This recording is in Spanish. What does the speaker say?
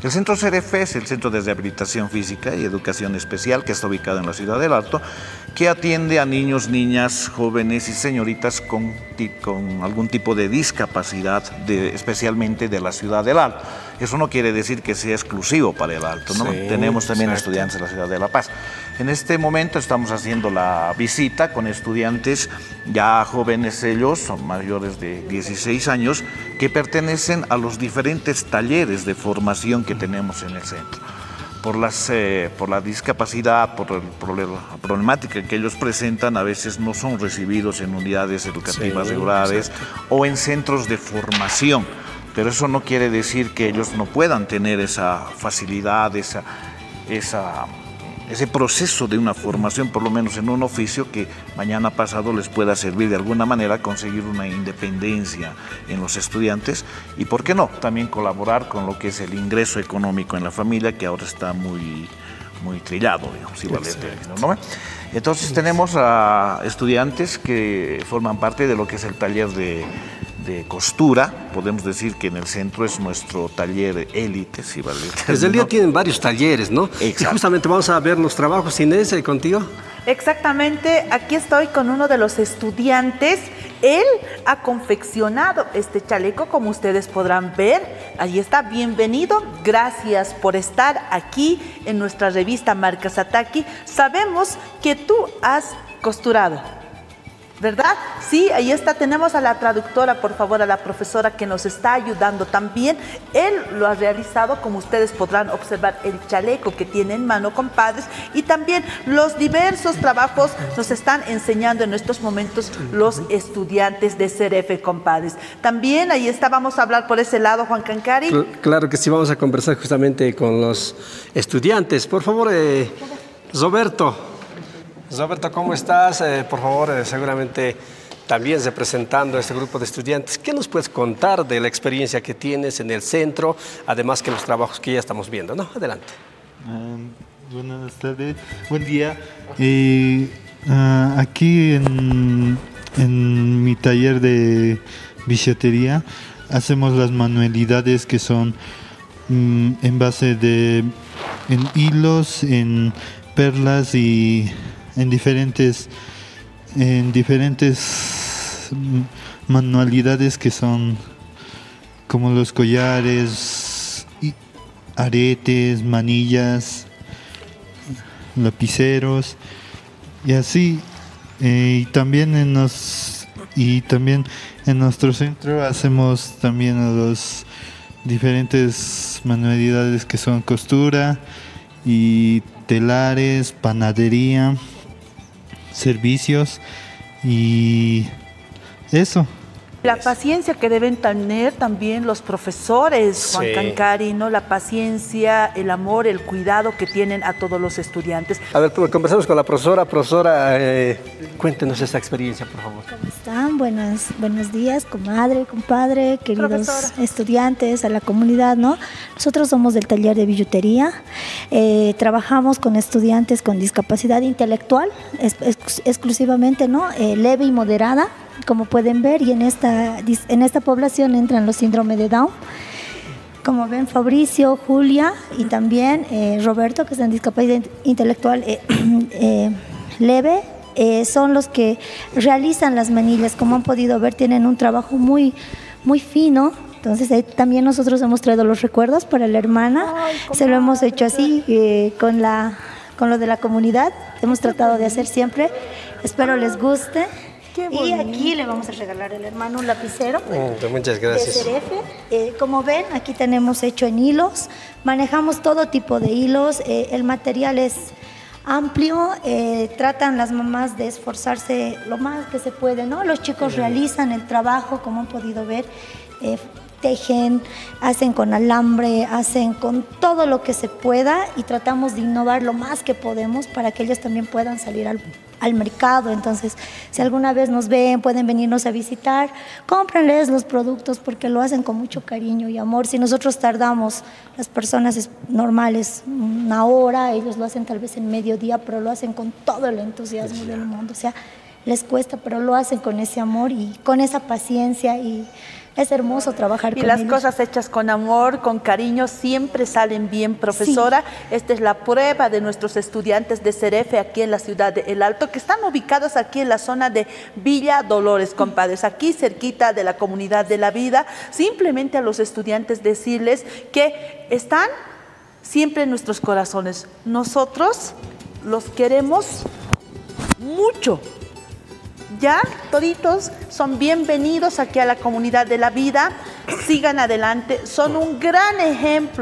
El centro CRF es el Centro de Rehabilitación Física y Educación Especial que está ubicado en la ciudad del Alto, que atiende a niños, niñas, jóvenes y señoritas con, con algún tipo de discapacidad, de, especialmente de la ciudad del Alto. Eso no quiere decir que sea exclusivo para el Alto, ¿no? Tenemos también estudiantes de la ciudad de La Paz. En este momento estamos haciendo la visita con estudiantes ya jóvenes ellos, son mayores de 16 años, que pertenecen a los diferentes talleres de formación que tenemos en el centro. Por, las, eh, por la discapacidad, por el problema, la problemática que ellos presentan, a veces no son recibidos en unidades educativas regulares o en centros de formación pero eso no quiere decir que ellos no puedan tener esa facilidad, esa, esa, ese proceso de una formación, por lo menos en un oficio que mañana pasado les pueda servir de alguna manera conseguir una independencia en los estudiantes y, ¿por qué no?, también colaborar con lo que es el ingreso económico en la familia, que ahora está muy, muy trillado, digamos, si vale ¿no? Entonces tenemos a estudiantes que forman parte de lo que es el taller de de costura. Podemos decir que en el centro es nuestro taller élite, si vale. Desde el día tienen varios talleres, ¿no? Exacto. Y justamente vamos a ver los trabajos, Inés, y contigo. Exactamente, aquí estoy con uno de los estudiantes. Él ha confeccionado este chaleco, como ustedes podrán ver. Allí está, bienvenido. Gracias por estar aquí en nuestra revista Marca Sataki. Sabemos que tú has costurado. ¿Verdad? Sí, ahí está, tenemos a la traductora, por favor, a la profesora que nos está ayudando también. Él lo ha realizado, como ustedes podrán observar, el chaleco que tiene en mano, compadres, y también los diversos trabajos nos están enseñando en estos momentos los estudiantes de CRF, compadres. También ahí está, vamos a hablar por ese lado, Juan Cancari. Claro que sí, vamos a conversar justamente con los estudiantes. Por favor, eh, Roberto. Roberto, ¿cómo estás? Eh, por favor, eh, seguramente también representando a este grupo de estudiantes. ¿Qué nos puedes contar de la experiencia que tienes en el centro, además que los trabajos que ya estamos viendo? ¿no? Adelante. Uh, buenas tardes, buen día. Uh, aquí en, mi taller de bisutería hacemos las manualidades que son um, en base de en hilos, en perlas y en diferentes, en diferentes manualidades que son como los collares, aretes, manillas, lapiceros y así. Eh, y también en nos y también en nuestro centro hacemos también los diferentes manualidades que son costura y telares, panadería servicios y eso. La paciencia que deben tener también los profesores, Juan Cancari, ¿no? La paciencia, el amor, el cuidado que tienen a todos los estudiantes. A ver, conversamos con la profesora. Profesora, eh, cuéntenos esta experiencia, por favor. ¿Cómo están? Buenas, buenos días, comadre, compadre, queridos estudiantes, a la comunidad, ¿no? Nosotros somos del taller de billutería. Eh, trabajamos con estudiantes con discapacidad intelectual, exclusivamente, ¿no? Eh, leve y moderada como pueden ver, y en esta, en esta población entran los síndromes de Down. Como ven, Fabricio, Julia y también eh, Roberto, que están en discapacidad intelectual eh, eh, leve, son los que realizan las manillas. Como han podido ver, tienen un trabajo muy, muy fino, entonces también nosotros hemos traído los recuerdos para la hermana. Se lo hemos hecho así con, la, con lo de la comunidad. Hemos tratado de hacer siempre. Espero les guste y aquí le vamos a regalar al hermano un lapicero. Mm, muchas gracias. De eh, como ven, aquí tenemos hecho en hilos. Manejamos todo tipo de hilos. Eh, el material es amplio. Eh, tratan las mamás de esforzarse lo más que se puede, ¿no? Los chicos realizan el trabajo, como han podido ver tejen, hacen con alambre, hacen con todo lo que se pueda y tratamos de innovar lo más que podemos para que ellos también puedan salir al, mercado. Entonces, si alguna vez nos ven, pueden venirnos a visitar, cómprenles los productos porque lo hacen con mucho cariño y amor. Si nosotros tardamos, las personas normales, una hora, ellos lo hacen tal vez en mediodía, pero lo hacen con todo el entusiasmo del mundo. O sea, les cuesta, pero lo hacen con ese amor y con esa paciencia y Es hermoso trabajar y con las ellos. cosas hechas con amor, con cariño, siempre salen bien, profesora. Esta es la prueba de nuestros estudiantes de Cerefe aquí en la ciudad de El Alto, que están ubicados aquí en la zona de Villa Dolores, compadres, aquí cerquita de la comunidad de la vida. Simplemente a los estudiantes decirles que están siempre en nuestros corazones. Nosotros los queremos mucho. Ya, toditos son bienvenidos aquí a la comunidad de la vida. Sigan adelante. Son un gran ejemplo.